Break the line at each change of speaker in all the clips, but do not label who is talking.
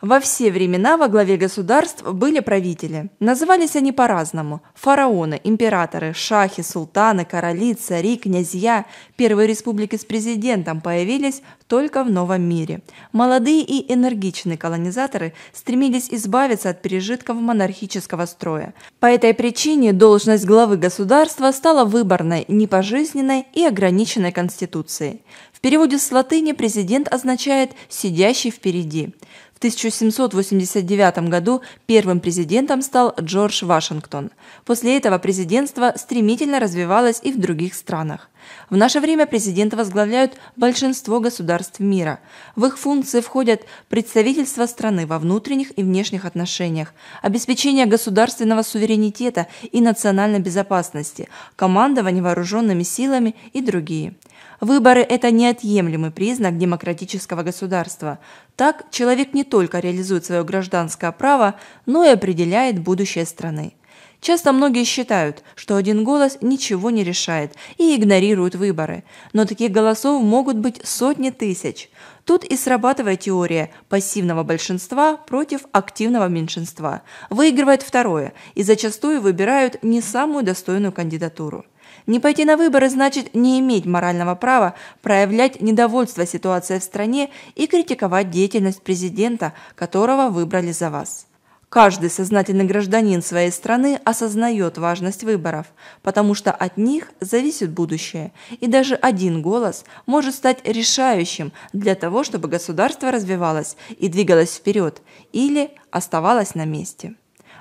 Во все времена во главе государств были правители. Назывались они по-разному. Фараоны, императоры, шахи, султаны, короли, цари, князья. Первые республики с президентом появились только в новом мире. Молодые и энергичные колонизаторы стремились избавиться от пережитков монархического строя. По этой причине должность главы государства стала выборной, непожизненной и ограниченной конституцией. В переводе с латыни президент означает «сидящий впереди». В 1789 году первым президентом стал Джордж Вашингтон. После этого президентство стремительно развивалось и в других странах. В наше время президенты возглавляют большинство государств мира. В их функции входят представительство страны во внутренних и внешних отношениях, обеспечение государственного суверенитета и национальной безопасности, командование вооруженными силами и другие. Выборы – это неотъемлемый признак демократического государства. Так человек не только реализует свое гражданское право, но и определяет будущее страны. Часто многие считают, что один голос ничего не решает и игнорируют выборы, но таких голосов могут быть сотни тысяч. Тут и срабатывает теория пассивного большинства против активного меньшинства. Выигрывает второе и зачастую выбирают не самую достойную кандидатуру. Не пойти на выборы значит не иметь морального права проявлять недовольство ситуацией в стране и критиковать деятельность президента, которого выбрали за вас. Каждый сознательный гражданин своей страны осознает важность выборов, потому что от них зависит будущее, и даже один голос может стать решающим для того, чтобы государство развивалось и двигалось вперед или оставалось на месте.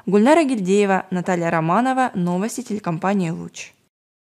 Гульнара Гильдеева, Наталья Романова, новости телекомпании «Луч».